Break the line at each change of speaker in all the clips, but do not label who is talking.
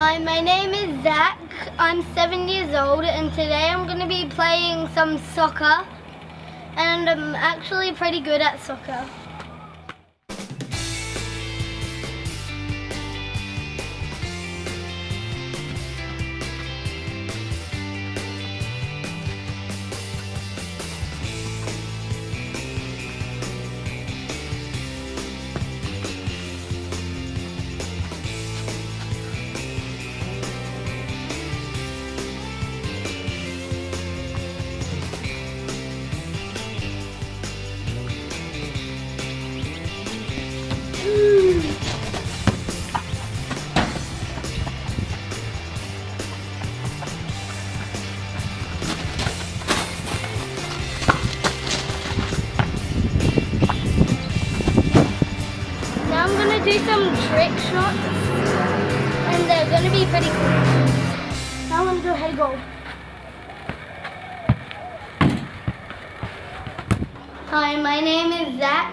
Hi, my name is Zack. I'm seven years old and today I'm going to be playing some soccer and I'm actually pretty good at soccer. To do some trick shots and they're to be pretty cool. Now I'm to do a head goal. Hi, my name is Zack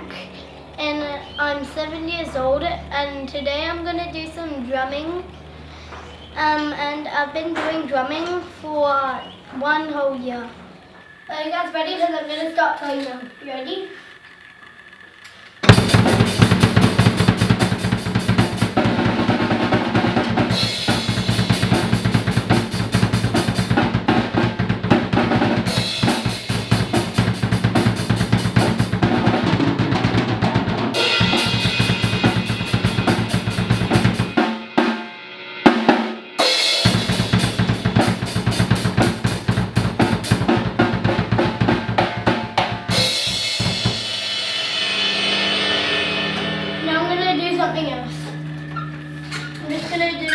and I'm seven years old and today I'm to do some drumming. Um, and I've been doing drumming for one whole year. Are you guys ready? Because I'm to start playing them. You ready? Something else. I'm just gonna do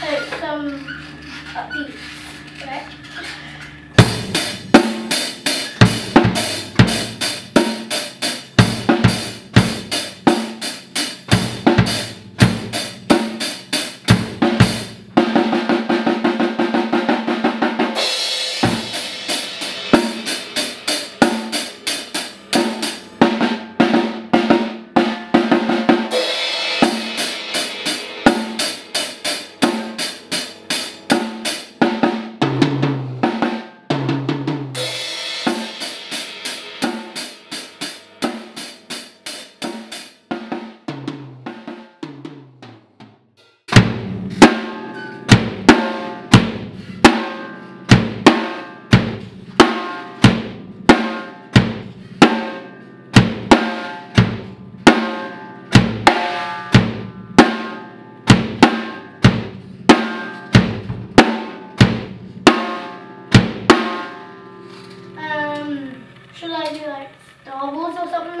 like some upbeats, right? I do like Star Wars or something,